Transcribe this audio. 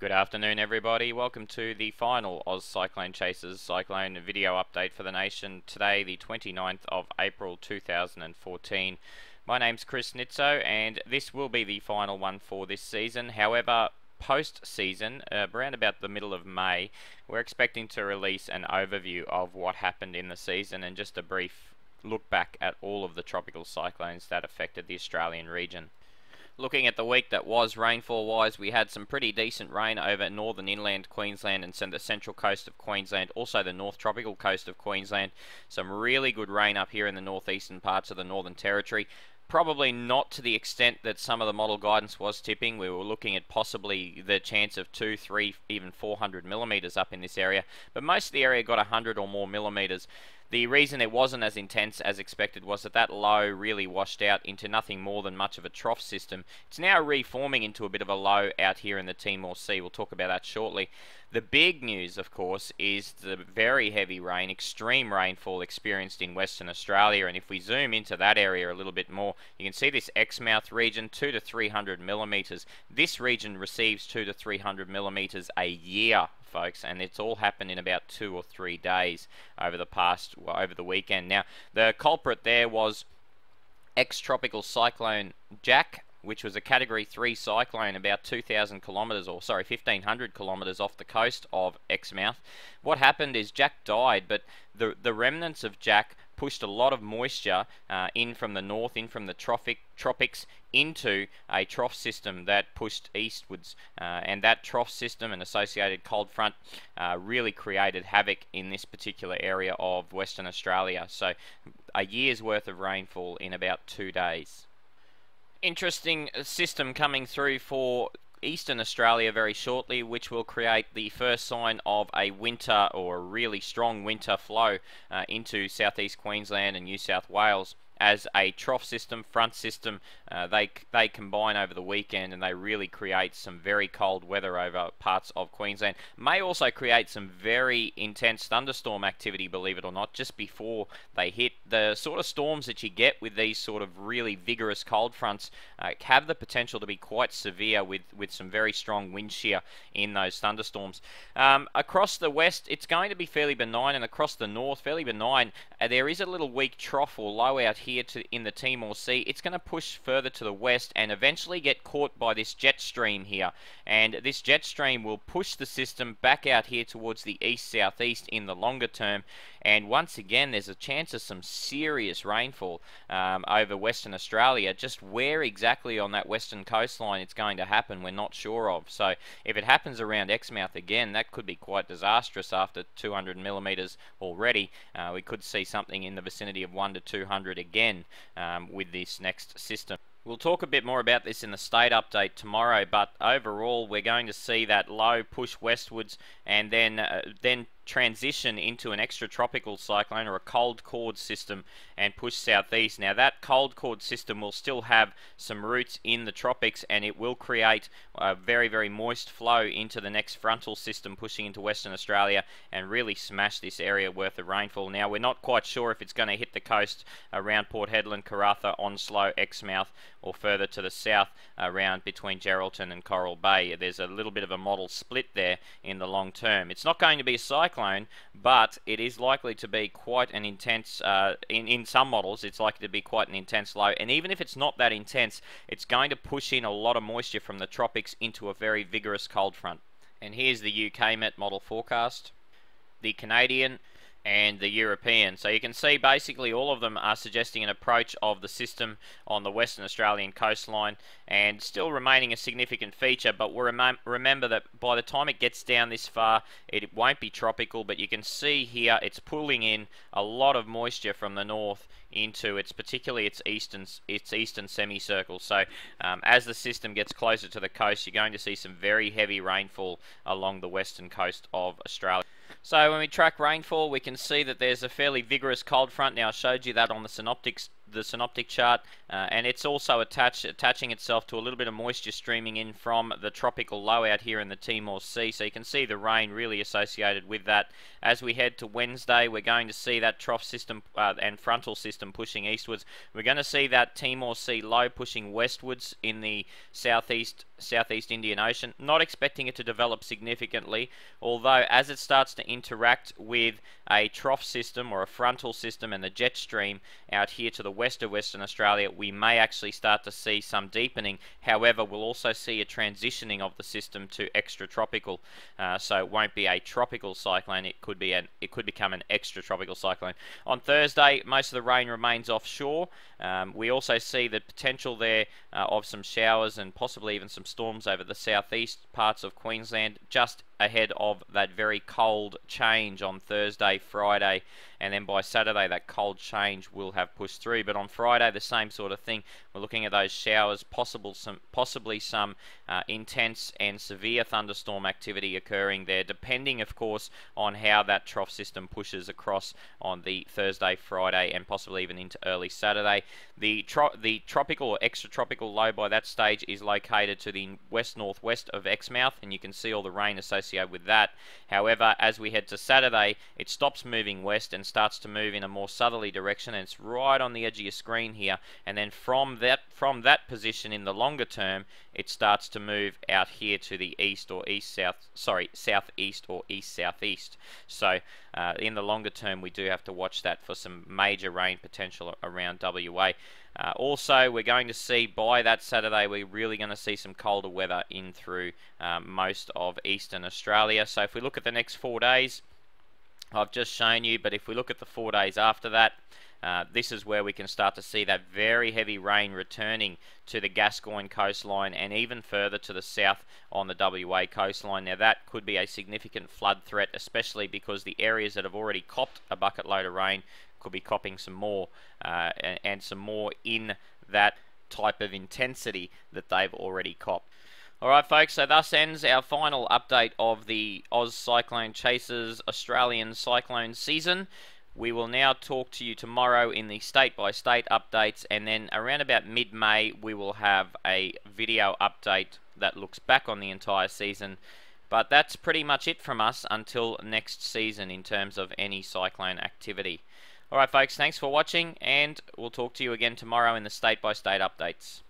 Good afternoon, everybody. Welcome to the final Oz Cyclone Chasers Cyclone video update for the nation. Today, the 29th of April 2014. My name's Chris Nitzo, and this will be the final one for this season. However, post-season, uh, around about the middle of May, we're expecting to release an overview of what happened in the season and just a brief look back at all of the tropical cyclones that affected the Australian region. Looking at the week that was rainfall wise, we had some pretty decent rain over northern inland Queensland and the central coast of Queensland, also the north tropical coast of Queensland. Some really good rain up here in the northeastern parts of the Northern Territory. Probably not to the extent that some of the model guidance was tipping. We were looking at possibly the chance of 2, 3, even 400 millimetres up in this area, but most of the area got 100 or more millimetres. The reason it wasn't as intense as expected was that that low really washed out into nothing more than much of a trough system. It's now reforming into a bit of a low out here in the Timor Sea. We'll talk about that shortly. The big news, of course, is the very heavy rain, extreme rainfall experienced in Western Australia. And if we zoom into that area a little bit more, you can see this Exmouth region, 2 to 300 millimetres. This region receives 2 to 300 millimetres a year folks, and it's all happened in about two or three days over the past well, over the weekend. Now, the culprit there was ex-tropical cyclone Jack, which was a Category 3 cyclone about 2,000 kilometres, or sorry, 1,500 kilometres off the coast of Exmouth. What happened is Jack died, but the the remnants of Jack pushed a lot of moisture uh, in from the north, in from the tropic, tropics, into a trough system that pushed eastwards. Uh, and that trough system and associated cold front uh, really created havoc in this particular area of Western Australia. So a year's worth of rainfall in about two days interesting system coming through for eastern Australia very shortly, which will create the first sign of a winter or a really strong winter flow uh, into southeast Queensland and New South Wales as a trough system, front system. Uh, they they combine over the weekend and they really create some very cold weather over parts of Queensland. May also create some very intense thunderstorm activity, believe it or not, just before they hit. The sort of storms that you get with these sort of really vigorous cold fronts uh, have the potential to be quite severe with, with some very strong wind shear in those thunderstorms. Um, across the west, it's going to be fairly benign, and across the north, fairly benign. Uh, there is a little weak trough or low out here to in the Timor Sea, it's going to push further to the west and eventually get caught by this jet stream here. And this jet stream will push the system back out here towards the east-southeast in the longer term. And once again, there's a chance of some serious rainfall um, over Western Australia. Just where exactly on that western coastline it's going to happen, we're not sure of. So if it happens around Exmouth again, that could be quite disastrous after 200 millimetres already. Uh, we could see something in the vicinity of 1 to 200 again um, with this next system. We'll talk a bit more about this in the state update tomorrow, but overall we're going to see that low push westwards and then uh, then transition into an extratropical cyclone or a cold cored system and push southeast. Now that cold cored system will still have some roots in the tropics and it will create a very very moist flow into the next frontal system pushing into Western Australia and really smash this area worth of rainfall. Now we're not quite sure if it's going to hit the coast around Port Hedland, Karratha, Onslow, Exmouth or further to the south around between Geraldton and Coral Bay. There's a little bit of a model split there in the long term. It's not going to be a cyclone cyclone, but it is likely to be quite an intense, uh, in, in some models, it's likely to be quite an intense low. And even if it's not that intense, it's going to push in a lot of moisture from the tropics into a very vigorous cold front. And here's the UK Met model forecast. The Canadian and the European. So you can see basically all of them are suggesting an approach of the system on the Western Australian coastline and still remaining a significant feature but we'll rem remember that by the time it gets down this far it won't be tropical but you can see here it's pulling in a lot of moisture from the north into its particularly its eastern its eastern semicircle so um, as the system gets closer to the coast you're going to see some very heavy rainfall along the western coast of Australia so when we track rainfall, we can see that there's a fairly vigorous cold front. Now I showed you that on the synoptics the synoptic chart, uh, and it's also attached, attaching itself to a little bit of moisture streaming in from the tropical low out here in the Timor Sea. So you can see the rain really associated with that. As we head to Wednesday, we're going to see that trough system uh, and frontal system pushing eastwards. We're going to see that Timor Sea low pushing westwards in the southeast southeast Indian Ocean. Not expecting it to develop significantly, although as it starts to interact with a trough system or a frontal system and the jet stream out here to the west of Western Australia, we may actually start to see some deepening. However, we'll also see a transitioning of the system to extratropical. Uh, so it won't be a tropical cyclone. It could be an it could become an extratropical cyclone. On Thursday, most of the rain remains offshore. Um, we also see the potential there uh, of some showers and possibly even some storms over the southeast parts of Queensland just ahead of that very cold change on Thursday, Friday, and then by Saturday that cold change will have pushed through. But on Friday, the same sort of thing. We're looking at those showers, possible some, possibly some uh, intense and severe thunderstorm activity occurring there, depending, of course, on how that trough system pushes across on the Thursday, Friday, and possibly even into early Saturday. The tro the tropical or extratropical low by that stage is located to the west northwest of Exmouth, and you can see all the rain associated with that. However, as we head to Saturday, it stops moving west and starts to move in a more southerly direction and it's right on the edge of your screen here. And then from that from that position in the longer term it starts to move out here to the east or east south sorry southeast or east southeast. So uh, in the longer term we do have to watch that for some major rain potential around WA uh, also, we're going to see by that Saturday, we're really going to see some colder weather in through um, most of eastern Australia. So if we look at the next four days, I've just shown you, but if we look at the four days after that, uh, this is where we can start to see that very heavy rain returning to the Gascoyne coastline and even further to the south on the WA coastline. Now that could be a significant flood threat, especially because the areas that have already copped a bucket load of rain could be copping some more uh, and, and some more in that type of intensity that they've already copped. Alright folks, so thus ends our final update of the Oz Cyclone Chasers Australian Cyclone season. We will now talk to you tomorrow in the state-by-state -state updates and then around about mid-May we will have a video update that looks back on the entire season. But that's pretty much it from us until next season in terms of any cyclone activity. Alright folks, thanks for watching and we'll talk to you again tomorrow in the state-by-state updates.